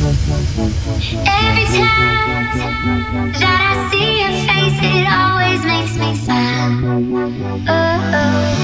Every time that I see your face, it always makes me smile. Oh, oh.